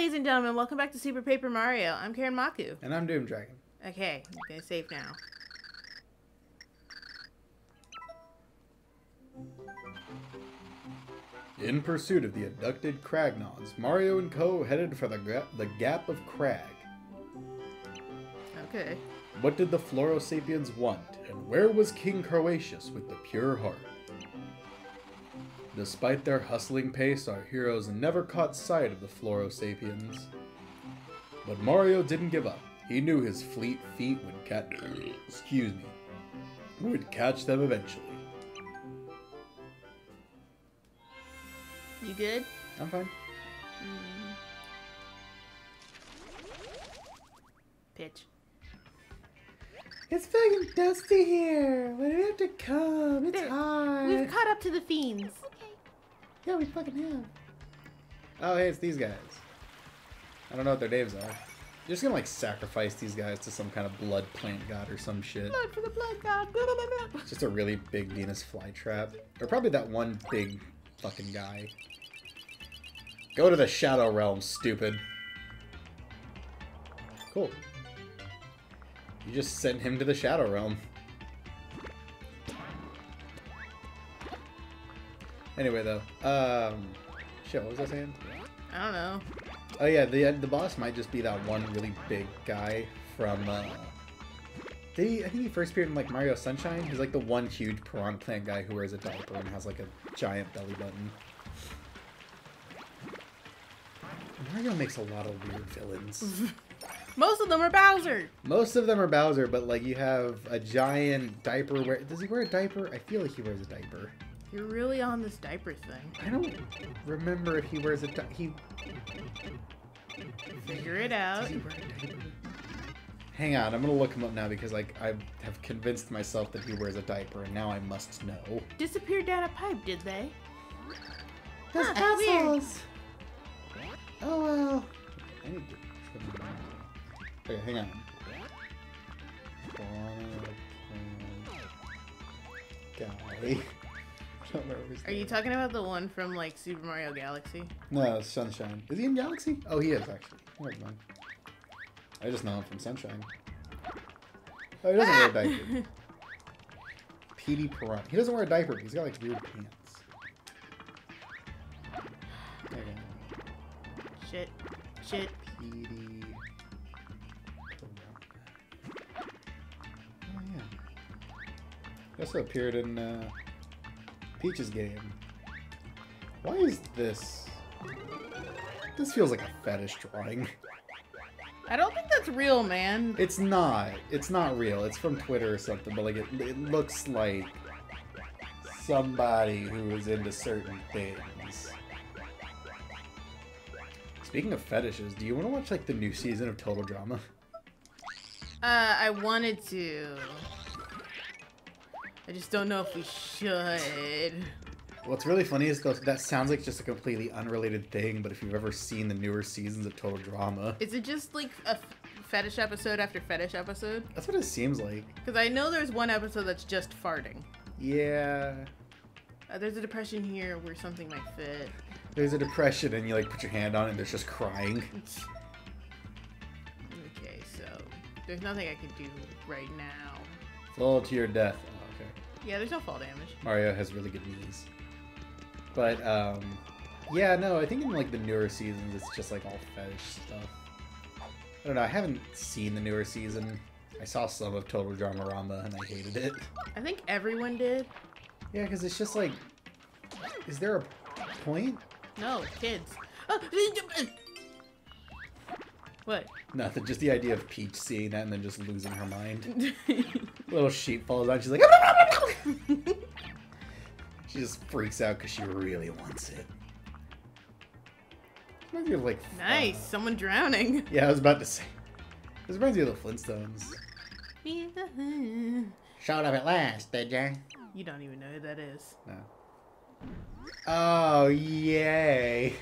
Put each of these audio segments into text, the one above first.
ladies and gentlemen. Welcome back to Super Paper Mario. I'm Karinmaku. And I'm Doom Dragon. Okay, I'm gonna save now. In pursuit of the abducted Cragnons, Mario and Co. headed for the, ga- the Gap of Crag. Okay. What did the Floro Sapiens want, and where was King Croacus with the pure heart? Despite their hustling pace, our heroes never caught sight of the Floro Sapiens. But Mario didn't give up. He knew his fleet feet would catch. Excuse me. Would catch them eventually. You good? I'm fine. Mm. Pitch. It's fucking dusty here. Why do We have to come. It's There- hot. We've caught up to the fiends. Yeah, we fucking have. Oh, hey, it's these guys. I don't know what their names are. You're just gonna like sacrifice these guys to some kind of blood plant god or some shit. Blood for the blood god. It's just a really big Venus flytrap. Or probably that one big fucking guy. Go to the Shadow Realm, stupid. Cool. You just sent him to the Shadow Realm. Anyway, though, um, shit, what was I saying? I don't know. Oh yeah, the the boss might just be that one really big guy from. Uh, did he? I think he first appeared in like Mario Sunshine. He's like the one huge piranha plant guy who wears a diaper and has like a giant belly button. Mario makes a lot of weird villains. Most of them are Bowser. Most of them are Bowser, but like you have a giant diaper. Wear does he wear a diaper? I feel like he wears a diaper. You're really on this diaper thing. I don't remember if he wears a di- he. Figure it out. Does he wear a? Hang on, I'm gonna look him up now because like I have convinced myself that he wears a diaper, and now I must know. Disappeared down a pipe, did they? Those Huh, weird. assholes. Oh well. I need to trim. Okay, hang on. Guy. Don't his Are you talking about the one from like Super Mario Galaxy? No, Sunshine. Is he in Galaxy? Oh, he is actually. Never mind. I just know him from Sunshine. Oh, he doesn't wear a diaper. Petey Piranha. He doesn't wear a diaper. He's got like weird pants. There you go. Shit. Shit. Petey. Oh yeah. He also appeared in uh, Peach's game. Why is this? This feels like a fetish drawing. I don't think that's real, man. It's not. It's not real. It's from Twitter or something, but like it, it looks like somebody who is into certain things. Speaking of fetishes, do you want to watch like the new season of Total Drama? Uh, I wanted to. I just don't know if we should. What's really funny is that that sounds like just a completely unrelated thing, but if you've ever seen the newer seasons of Total Drama, Is it just like a fetish episode after fetish episode? that's what it seems like. Because I know there's one episode that's just farting. Yeah. Uh, there's a depression here where something might fit. There's a depression and you like put your hand on it and there's just crying. Okay, so there's nothing I can do right now. Fall to your death. Oh. Yeah, there's no fall damage. Mario has really good knees. But um yeah, no, I think in like the newer seasons it's just like all fetish stuff. I don't know, I haven't seen the newer season. I saw some of Total Drama Rama and I hated it. I think everyone did. Yeah, because it's just like is there a point? No, kids. What? Nothing, just the idea of Peach seeing that and then just losing her mind. Little sheep falls out, she's like She just freaks out because she really wants it. Reminds me of like nice, uh, someone drowning. Yeah, I was about to say. This reminds me of the Flintstones. Showed up at last, did ya? You don't even know who that is. No. Oh, yay.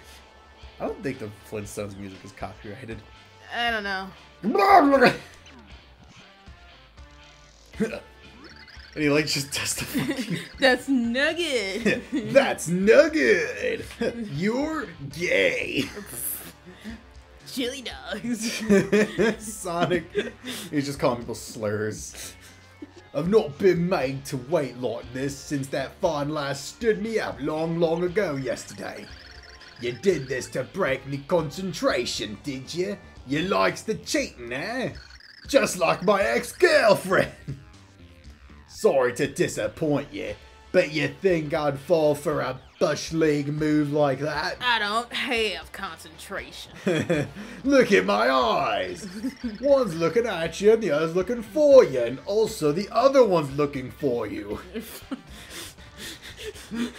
I don't think the Flintstones music is copyrighted. I don't know. and he like just does the fucking... That's Nugget. That's no good. You're gay. chili dogs. Sonic. He's just calling people slurs. I've not been made to wait like this since that fine lass stood me up long, long ago yesterday. You did this to break me concentration, did you? You likes the cheating, eh? Just like my ex-girlfriend. Sorry to disappoint you, but you think I'd fall for a bush league move like that? I don't have concentration. Look at my eyes. One's looking at you and the other's looking for you, and also the other one's looking for you. oh,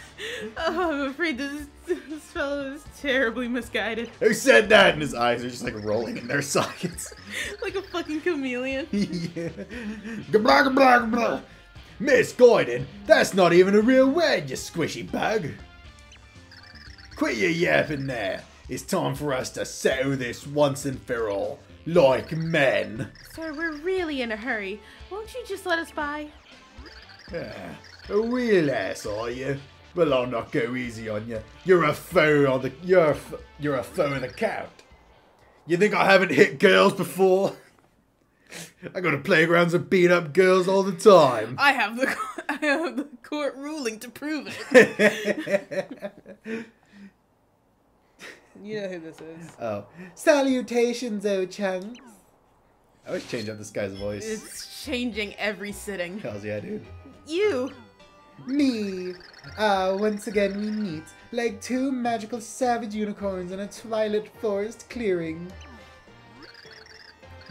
I'm afraid this, this fellow is terribly misguided. Who said that? And his eyes are just like rolling in their sockets. like a fucking chameleon. yeah. Gablah, gablah, gablah. Misguided? That's not even a real word, you squishy bug. Quit your yapping there. It's time for us to settle this once and for all, like men. Sir, we're really in a hurry. Won't you just let us by? Ah, a real ass, are you? Well, I'll not go easy on you. You're a foe on the you're a, you're a foe of the count. You think I haven't hit girls before? I go to playgrounds and beat up girls all the time. I have the I have the court ruling to prove it. you know who this is. oh, salutations, O'Chunks. I always change up this guy's voice. It's changing every sitting. Hells yeah, dude. You. Me. Ah, once again we meet, like two magical savage unicorns in a twilight forest clearing.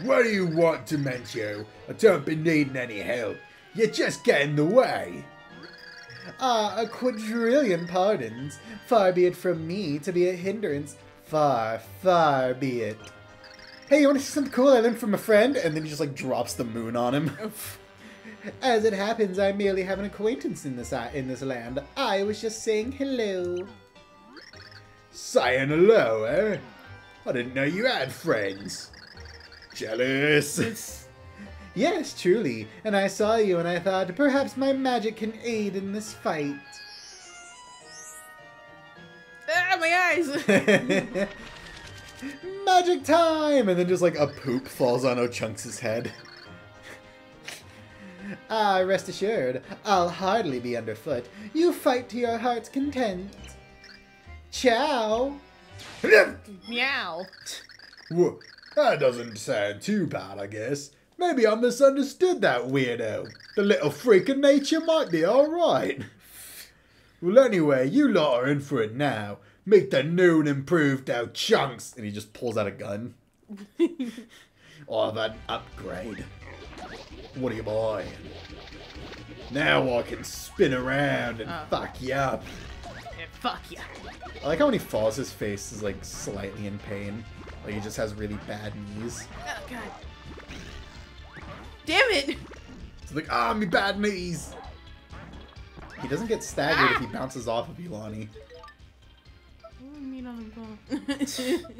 What do you want, Dimentio? I don't be needing any help. You just get in the way. Ah, a quadrillion pardons. Far be it from me to be a hindrance. Far, far be it. Hey, you want to see something cool I learned from a friend? And then he just like drops the moon on him. As it happens, I merely have an acquaintance in this uh, in this land. I was just saying hello. Saying hello, eh? I didn't know you had friends. Jealous. yes, truly. And I saw you and I thought perhaps my magic can aid in this fight. Ah, my eyes. magic time! And then just like a poop falls on O'Chunks' head. Ah, rest assured, I'll hardly be underfoot. You fight to your heart's content. Ciao! Meow. Whoa, that doesn't sound too bad, I guess. Maybe I misunderstood that weirdo. The little freak of nature might be alright. Well, anyway, you lot are in for it now. Meet the new and improved O'Chunks. And he just pulls out a gun. oh, I've had an upgrade. What are you buying? Now I can spin around and Oh. fuck you up. Yeah, fuck yeah. I like how when he falls, his face is like slightly in pain. Like he just has really bad knees. Oh god. Damn it! It's like, ah, me bad knees. He doesn't get staggered if he bounces off of Ilani. Oh, meat on the bone.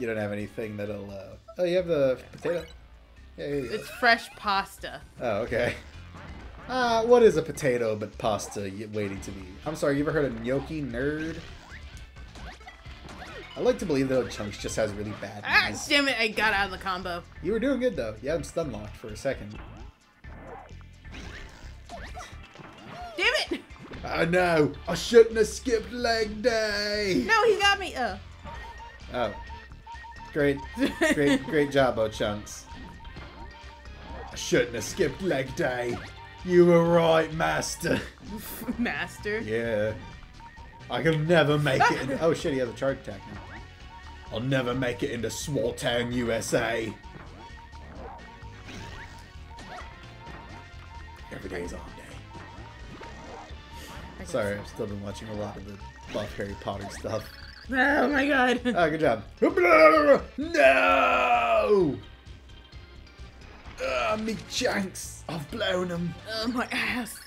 You don't have anything that'll. Uh... Oh, you have the potato. Yeah, here go. it's fresh pasta. Oh, okay. Uh, what is a potato but pasta waiting to be? I'm sorry, you ever heard of gnocchi nerd? I like to believe that Chunks just has really bad Ah, damn it! I got out of the combo. You were doing good though. You had him stun locked for a second. Damn it! I know. I shouldn't have skipped leg day. No, he got me. Uh. Oh, great, great, great job, O'Chunks. Shouldn't have skipped leg day. You were right, Master. Master. Yeah. I can never make it. Oh shit, he has a charge attack now. I'll never make it into Swalltown, USA. Every day's on day. I. Sorry, I've still been watching a lot of the buff Harry Potter stuff. Oh my god. Oh, good job. No! Ah, me chunks. I've blown them. Oh my ass.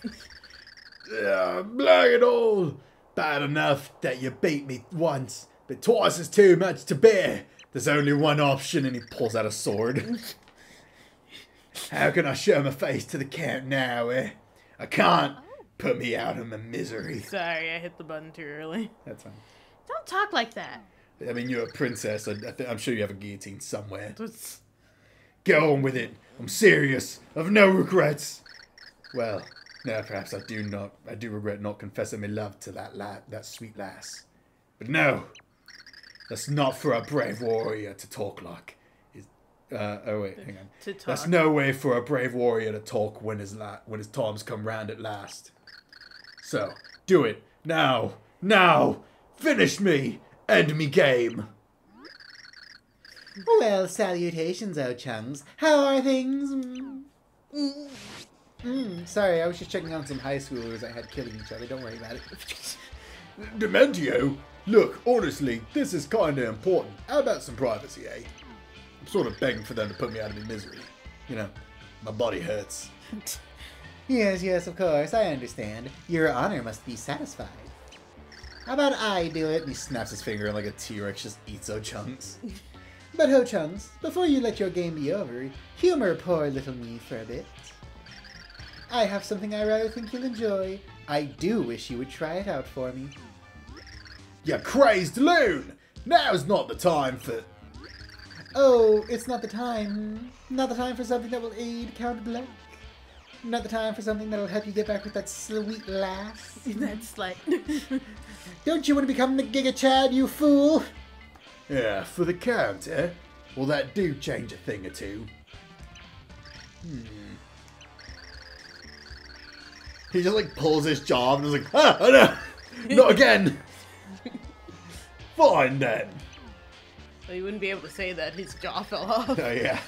Ah, blow it all. Bad enough that you beat me once, but twice is too much to bear. There's only one option, and he pulls out a sword. How can I show my face to the count now, eh? I can't. Put me out of my misery. Sorry, I hit the button too early. That's fine. Don't talk like that. I mean, you're a princess. I, I th- I'm sure you have a guillotine somewhere. That's- Go on with it. I'm serious. I've no regrets. Well, no, perhaps I do not. I do regret not confessing my love to that la- that sweet lass. But no, that's not for a brave warrior to talk like. Is- Uh, oh wait, hang on. To talk. That's no way for a brave warrior to talk when his la- when his time's come round at last. So do it now, now. Finish me. End me game. Well, salutations, O'Chunks. How are things? Mm. Mm, sorry, I was just checking on some high schoolers I had killing each other. Don't worry about it. Dimentio, look, honestly, this is kind of important. How about some privacy, eh? I'm sort of begging for them to put me out of my misery. You know, my body hurts. yes, yes, of course, I understand. Your honor must be satisfied. How about I do it? And he snaps his finger and like a T-Rex just eats Ho-Chunks. but Ho-Chunks, before you let your game be over, humor poor little me for a bit. I have something I rather think you'll enjoy. I do wish you would try it out for me. You crazed loon! Now's not the time for... Oh, it's not the time. Not the time for something that will aid Count Bleck. Not the time for something that'll help you get back with that sweet lass. That's like. Don't you want to become the Giga Chad, you fool? Yeah, for the count, eh? Well, that do change a thing or two. Hmm. He just like pulls his jaw and is like, ah, oh no, not again. Fine then. Well, you wouldn't be able to say that. His jaw fell off. Oh yeah.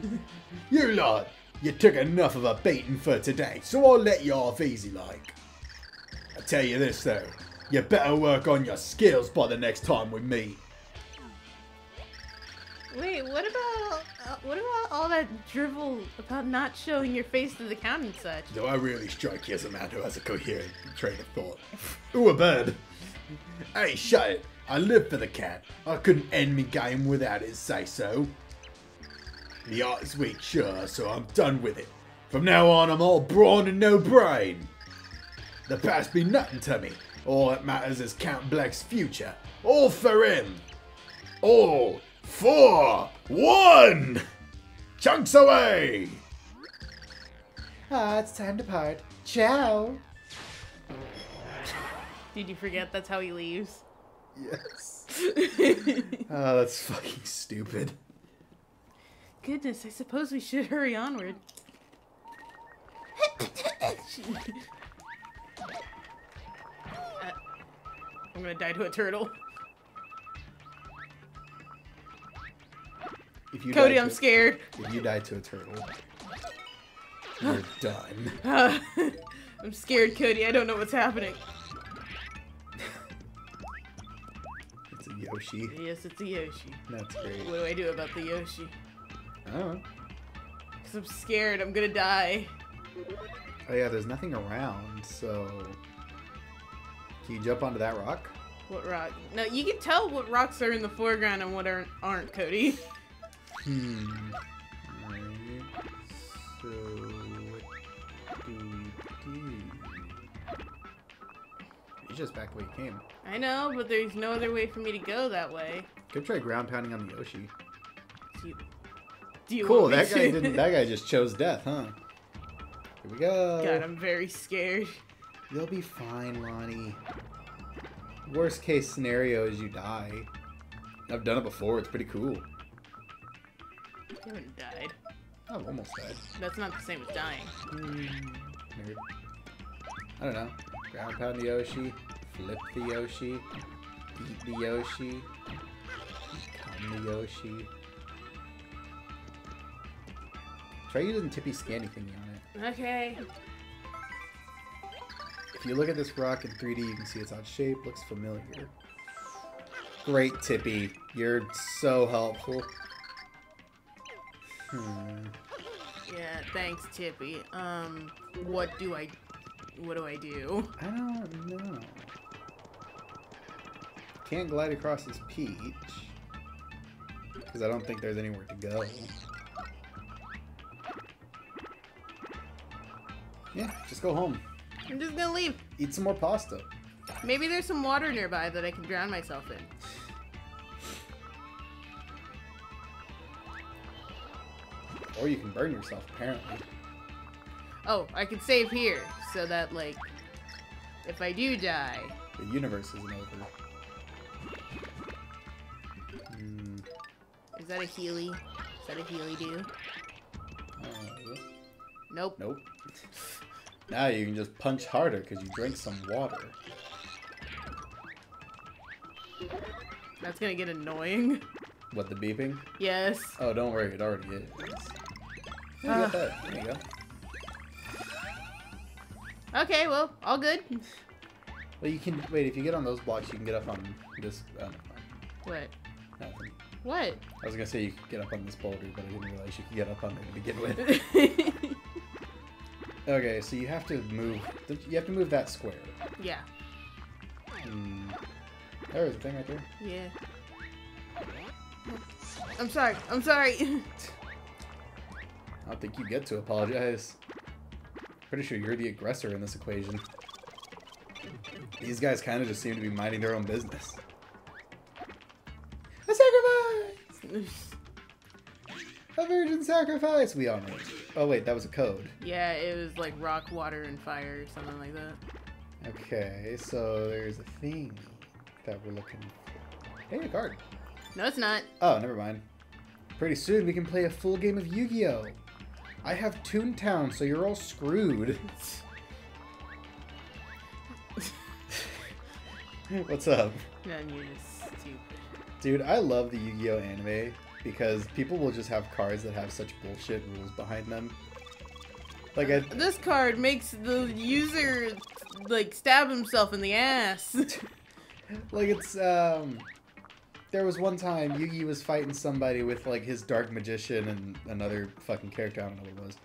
you lot, you took enough of a beating for today, so I'll let you off easy like. I tell you this though, you better work on your skills by the next time we meet. Wait, what about uh, what about all that drivel about not showing your face to the count and such? Do I really strike you as a man who has a coherent train of thought? Ooh, a bird. Hey, shut it. I live for the cat. I couldn't end me game without his say so. The art is weak, sure, so I'm done with it. From now on, I'm all brawn and no brain. The past be nothing to me. All that matters is Count Bleck's future. All for him. All for one. Chunks away. Ah, it's time to part. Ciao. Did you forget that's how he leaves? Yes. Oh, that's fucking stupid. Goodness, I suppose we should hurry onward. Uh, I'm gonna die to a turtle. If you Cody, I'm to- scared. If you die to a turtle, you're done. Uh, I'm scared, Cody. I don't know what's happening. It's a Yoshi. Yes, it's a Yoshi. That's great. What do I do about the Yoshi? I don't know. Because I'm scared. I'm gonna die. Oh yeah, there's nothing around, so can you jump onto that rock? What rock? No, you can tell what rocks are in the foreground and what aren't, aren't Cody. Hmm. Alright. So what do we do? He's just back the way he came. I know, but there's no other way for me to go that way. Could try ground pounding on the Yoshi. Do you, do you Cool, that guy didn't that guy just chose death, huh? Here we go. God, I'm very scared. You'll be fine, Lonnie. Worst case scenario is you die. I've done it before, it's pretty cool. I haven't died. Oh, I've almost died. That's not the same as dying. Hmm, Nerd. I don't know. Ground pound the Yoshi, flip the Yoshi, beat the Yoshi, come the Yoshi. Try using Tippi Scanny thingy on it. Okay. If you look at this rock in 3D, you can see its odd shape, looks familiar. Great, Tippi. You're so helpful. Hmm. Yeah, thanks, Tippi. Um, what do I, what do I do? I don't know. Can't glide across this peach. Because I don't think there's anywhere to go. Yeah, just go home. I'm just gonna leave. Eat some more pasta. Maybe there's some water nearby that I can drown myself in. Or you can burn yourself, apparently. Oh, I can save here so that like if I do die. The universe isn't over. Hmm. Is that a Healy? Is that a Healy do? uh, Nope. nope. Now you can just punch harder because you drank some water. That's gonna get annoying. What, the beeping? Yes. Oh, don't worry, it already is. You. There you go. Okay, well, all good. Well, you can wait. If you get on those blocks, you can get up on this. Mind. What? Nothing. What? I was gonna say you could get up on this boulder, but I didn't realize you could get up on it to begin with. okay, so you have to move. You have to move that square. yeah. Hmm. There's a thing right there. Yeah. I'm sorry. I'm sorry. I don't think you get to apologize. Pretty sure you're the aggressor in this equation. These guys kind of just seem to be minding their own business. A sacrifice! A virgin sacrifice! We all know. Oh wait, that was a code. yeah, it was like rock, water, and fire, or something like that. Okay, so there's a thing that we're looking for. Hey, a card. No, it's not. Oh, never mind. Pretty soon we can play a full game of Yu-Gi-Oh! I have Toontown, so you're all screwed. What's up? Then you're just stupid. Dude, I love the Yu-Gi-Oh! anime because people will just have cards that have such bullshit rules behind them. Like, I, This card makes the user like stab himself in the ass. like it's um there was one time Yugi was fighting somebody with like his dark magician and another fucking character, I don't know what it was.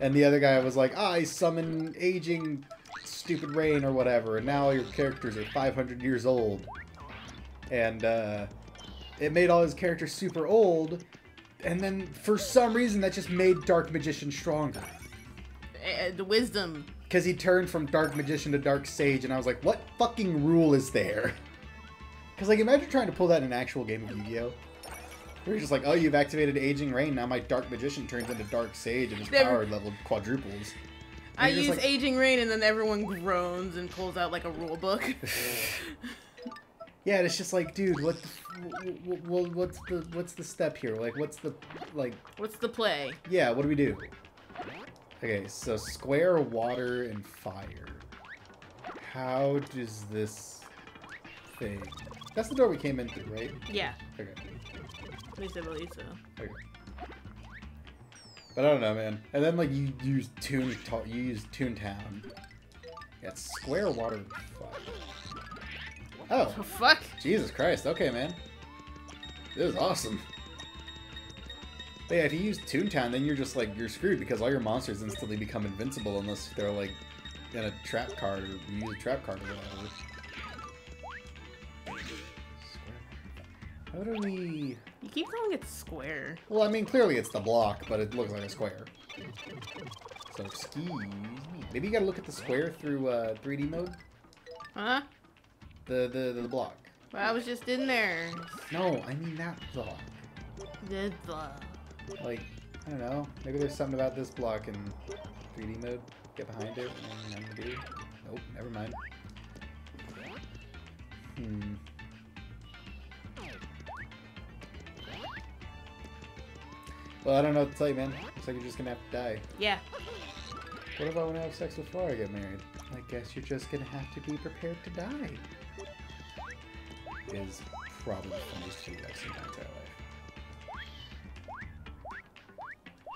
And the other guy was like, I summon aging stupid rain or whatever, and now your characters are 500 years old. And uh, it made all his characters super old, and then for some reason that just made Dark Magician stronger. Eh, the wisdom. Because he turned from Dark Magician to Dark Sage, and I was like, what fucking rule is there? Because, like, imagine trying to pull that in an actual game of Yu-Gi-Oh! Where you're just like, oh, you've activated Aging Rain, now my Dark Magician turns into Dark Sage, and his power level quadruples. I use like- aging rain, and then everyone groans and pulls out like a rule book. Yeah, and it's just like, dude, what the, w- w- w- what's the, what's the step here? Like, what's the, like, What's the play? yeah, what do we do? Okay, so square, water, and fire. How does this thing... That's the door we came in through, right? Yeah, Okay. at least I believe so. Okay. But I don't know, man. And then like you use Toon, you use Toontown. Yeah, it's square water. fire. Oh, Oh fuck! Jesus Christ. Okay, man. This is awesome. But yeah, if you use Toontown, then you're just like you're screwed because all your monsters instantly become invincible unless they're like in a trap card or you use a trap card or whatever. How do we? You keep calling it square. Well, I mean, clearly it's the block, but it looks like a square. So excuse me. Maybe you gotta look at the square through uh, 3D mode. Huh? The the the block. Well, I was just in there. No, I mean that block. The the- Like, I don't know. Maybe there's something about this block in 3D mode. Get behind it and. Nope, never mind. Hmm. Well, I don't know what to tell you, man. Looks like you're just gonna have to die. Yeah. What if I want to have sex before I get married? I guess you're just gonna have to be prepared to die. Is probably the funniest thing I've seen in my entire life.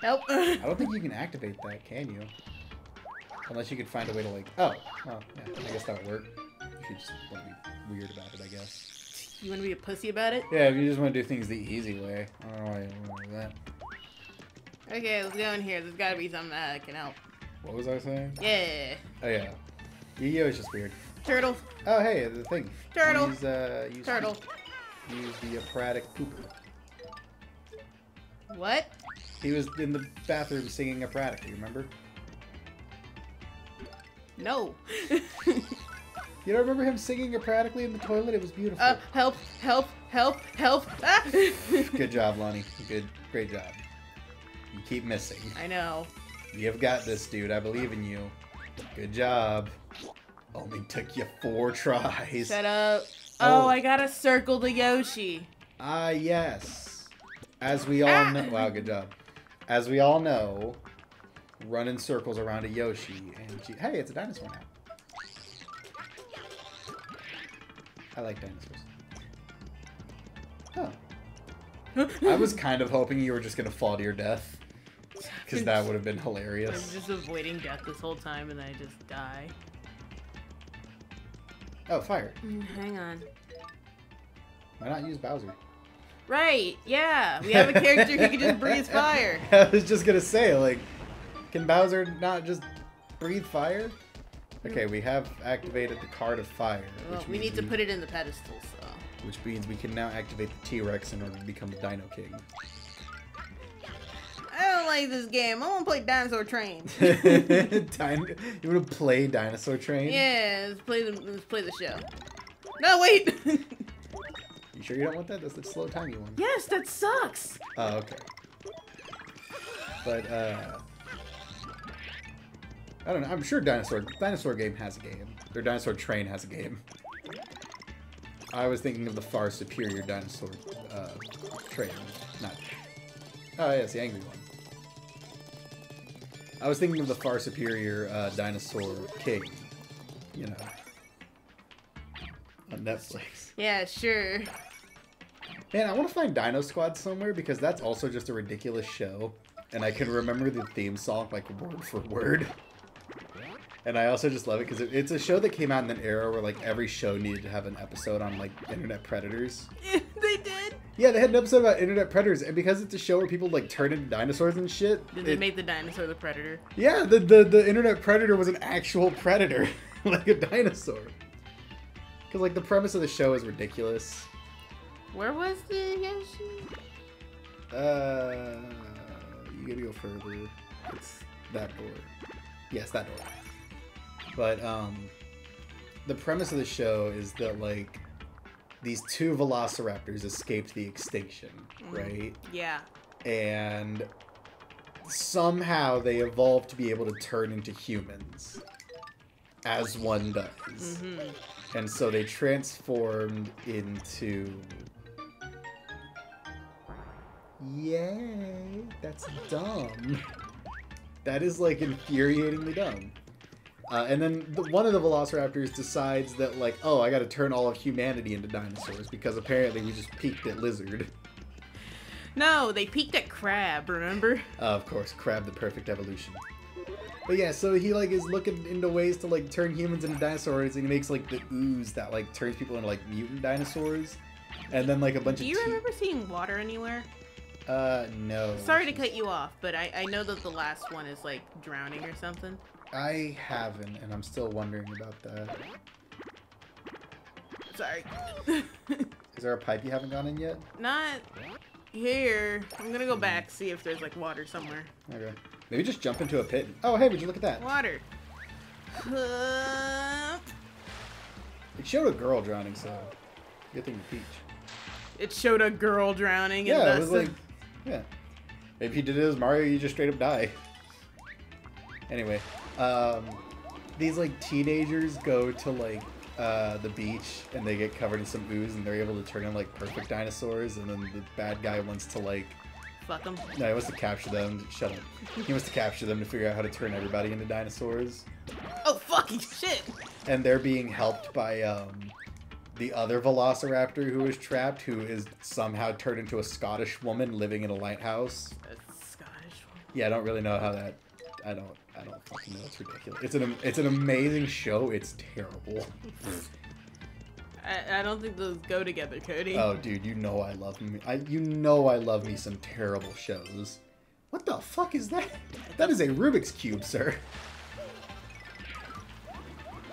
Help. I don't think you can activate that, can you? Unless you could find a way to like. Oh, well, yeah. I guess that would work. If you just want to be weird about it, I guess. you want to be a pussy about it? Yeah, if you just want to do things the easy way. I don't know why you want to do that. Okay, let's go in here. There's gotta be something that can help. What was I saying? Yeah. Oh yeah. Yu-Gi-Oh is just weird. Turtle. Oh hey, the thing. Turtle. Use, uh, use Turtle. Use the operatic pooper. What? He was in the bathroom singing operatic. You remember? No. You don't remember him singing operatically in the toilet? It was beautiful. uh, help, help, help, help. Ah! Good job, Lonnie. Good, great job. You keep missing. I know. You've got this, dude. I believe in you. Good job. Only took you four tries. Shut up. Oh, Oh. I gotta circle the Yoshi. Ah, yes. As we all Ah. know, wow, good job. As we all know, run in circles around a Yoshi, and she, hey, it's a dinosaur now. I like dinosaurs. Oh, I was kind of hoping you were just gonna fall to your death, because that would have been hilarious. I'm hilarious. just avoiding death this whole time and then I just die. Oh, fire! Mm, Hang on. Why not use Bowser? Right, yeah. We have a character who can just breathe fire. I was just gonna say, like, can Bowser not just breathe fire? Okay, we have activated the card of fire, Well, which we need to put it in the pedestal, so. which means we can now activate the T-Rex in order to become the Dino King. I don't like this game. I want to play Dinosaur Train. Din- you want to play Dinosaur Train? yeah, let's play the let's play the show. No, wait. You sure you don't want that? That's the slow timey one. yes, that sucks. Oh, okay. But uh, I don't know. I'm sure Dinosaur Dinosaur Game has a game. Or Dinosaur Train has a game. I was thinking of the far superior Dinosaur uh, Train, not. Oh yes, the angry one. I was thinking of the far superior uh, Dinosaur King. You know, on Netflix. Yeah, sure. Man, I want to find Dino Squad somewhere because that's also just a ridiculous show. And I can remember the theme song like word for word. And I also just love it because it, it's a show that came out in an era where like every show needed to have an episode on like internet predators. Yeah, they had an episode about internet predators, and because it's a show where people like turn into dinosaurs and shit. Did they it- make the dinosaur the predator? yeah, the, the the internet predator was an actual predator, like a dinosaur. Because like the premise of the show is ridiculous. Where was the Yoshi? Uh, you gotta go further. It's that door. Yes, that door. But um, the premise of the show is that like these two velociraptors escaped the extinction, Mhm. right? Yeah. And somehow they evolved to be able to turn into humans, as one does. hmm And so they transformed into. Yay! That's dumb. That is like infuriatingly dumb. Uh, and then the, one of the velociraptors decides that, like, oh, I gotta turn all of humanity into dinosaurs because apparently we just peaked at lizard. No, they peeked at crab. Remember? Uh, of course, crab the perfect evolution. But yeah, so he like is looking into ways to like turn humans into dinosaurs, and he makes like the ooze that like turns people into like mutant dinosaurs, and then like a bunch Do of. you remember seeing water anywhere? Uh, no. Sorry to cut you off, but I, I know that the last one is like drowning or something. I haven't, and I'm still wondering about that. Sorry. Is there a pipe you haven't gone in yet? Not here. I'm gonna go back see if there's like water somewhere. Okay. Maybe just jump into a pit. Oh, hey, would you look at that? Water. Uh, It showed a girl drowning, so good thing to teach. it showed a girl drowning. and Yeah, it was like, yeah. If you did it as Mario, you just straight up die. Anyway, um, these like teenagers go to like uh, the beach and they get covered in some ooze and they're able to turn into like perfect dinosaurs and then the bad guy wants to like fuck them. no, he wants to capture them. Shut up. He wants to capture them to figure out how to turn everybody into dinosaurs. Oh fucking shit! and they're being helped by um, the other velociraptor who is trapped, who is somehow turned into a Scottish woman living in a lighthouse. That's Scottish. woman. Yeah, I don't really know how that. I don't. I don't fucking know. It's ridiculous. It's an. It's an amazing show. It's terrible. I, I don't think those go together, Cody. Oh, dude, you know I love me. I. You know I love me some terrible shows. What the fuck is that? That is a Rubik's cube, sir.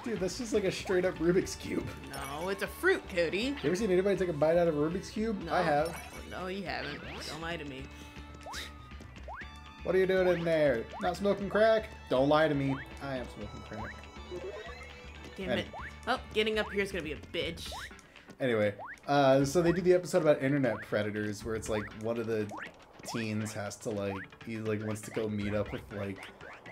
Dude, that's just like a straight up Rubik's cube. No, it's a fruit, Cody. You ever seen anybody take a bite out of a Rubik's cube? No. I have. No, you haven't. Don't lie to me. What are you doing in there? Not smoking crack? Don't lie to me. I am smoking crack. Damn And- it. Oh, getting up here is gonna be a bitch. Anyway, uh, so they do the episode about internet predators, where it's like one of the teens has to like he like wants to go meet up with like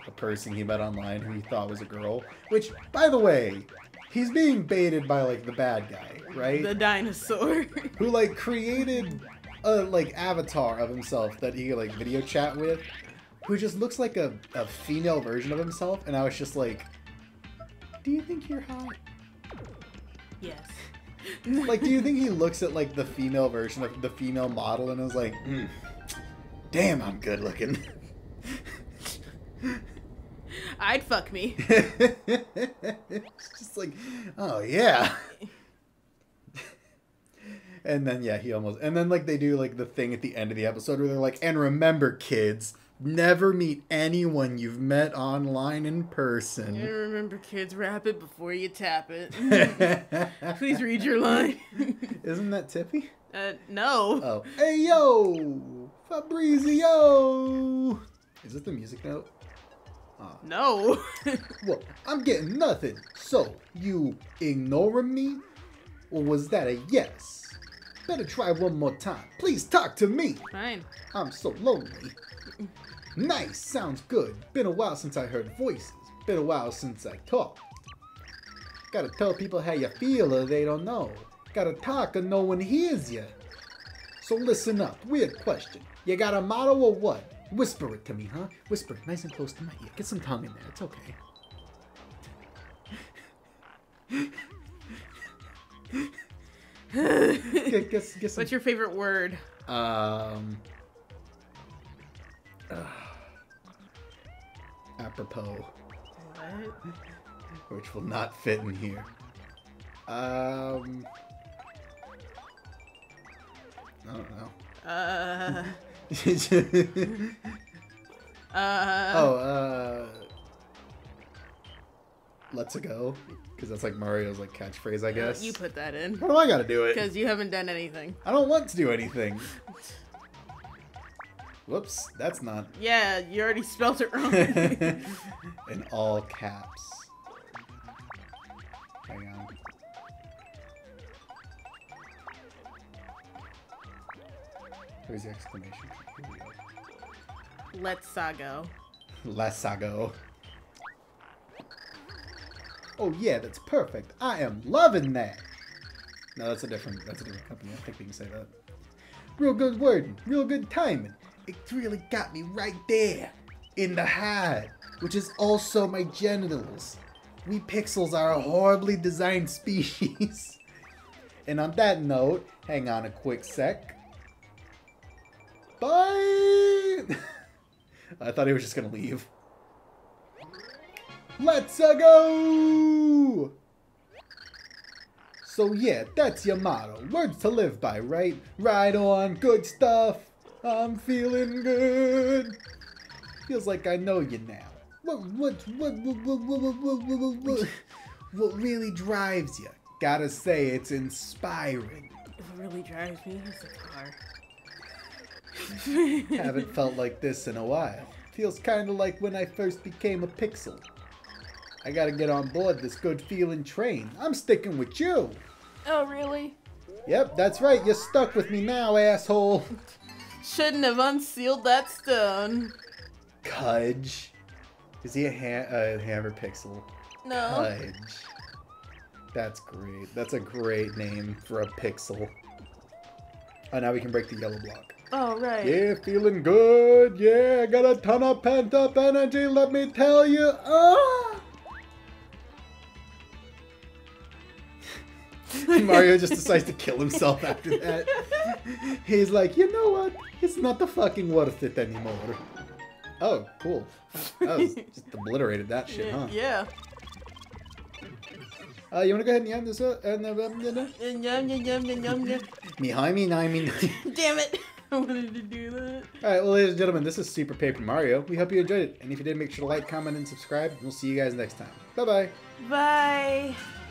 a person he met online who he thought was a girl. Which, by the way, he's being baited by like the bad guy, right? The dinosaur. who like created a like avatar of himself that he like video chat with, who just looks like a, a female version of himself, and I was just like, Do you think you're hot? yes. Like, do you think he looks at like the female version of the female model and is like, mm, damn, I'm good looking. I'd fuck me. it's just like, oh yeah. and then yeah, he almost and then like they do like the thing at the end of the episode where they're like, and remember, kids, never meet anyone you've met online in And person. remember, kids, wrap it before you tap it. Please read your line. Isn't that Tippi? uh, no. Oh, hey yo, Fabrizio. Is it the music note? Ah. No. Well, I'm getting nothing. So, you ignoring me? Or was that a yes? Better try one more time. Please talk to me. Fine. I'm so lonely. Nice, sounds good. Been a while since I heard voices. Been a while since I talked. Gotta tell people how you feel or they don't know. Gotta talk or no one hears you. So listen up. Weird question. You got a motto or what? Whisper it to me, huh? Whisper it nice and close to my ear. Get some tongue in there. It's okay. get, get, get some What's your favorite word? um. apropos, What? which will not fit in here. Um. I don't know. Uh. Uh. oh, uh. Let's go. Because that's like Mario's like catchphrase, I guess. You put that in. Why do I gotta do it? Because you haven't done anything. I don't want to do anything. Whoops, that's not Yeah, you already spelled it wrong. in all caps. Hang on. Where's the exclamation? Here we go. Let's uh, go. Lasago. Oh yeah, that's perfect. I am loving that. No, that's a different. That's a different company. I think we can say that. Real good wording, real good timing. It really got me right there in the heart, which is also my genitals. We pixels are a horribly designed species. and on that note, hang on a quick sec. Bye. I thought he was just gonna leave. Let's -a go! So yeah, that's your motto. Words to live by, right? Right on, good stuff. I'm feeling good. Feels like I know you now. What what what what what what what, what, what, what, what really drives you? Gotta say, it's inspiring. What really drives me is the car. Haven't felt like this in a while. Feels kinda like when I first became a pixel. I gotta get on board this good feeling train. I'm sticking with you. Oh, really? Yep, that's right. You're stuck with me now, asshole. Shouldn't have unsealed that stone. Cudge. Is he a, ha- a hammer pixel? No. Cudge. That's great. That's a great name for a pixel. Oh, now we can break the yellow block. Oh, right. Yeah, feeling good. Yeah, got a ton of pent up energy. Let me tell you. Ah! Mario just decides to kill himself after that. He's like, you know what? It's not the fucking worth it anymore. Oh, cool. That was just obliterated that shit, huh? Yeah. Uh, you wanna go ahead and end this up? And uh, um, uh, Yum, yum, yum, yum, yum, yum, yum. me, hi, me, nine, me, nine. Damn it. I wanted to do that. Alright, well, ladies and gentlemen, this is Super Paper Mario. We hope you enjoyed it. And if you did, make sure to like, comment, and subscribe. We'll see you guys next time. Bye bye. Bye.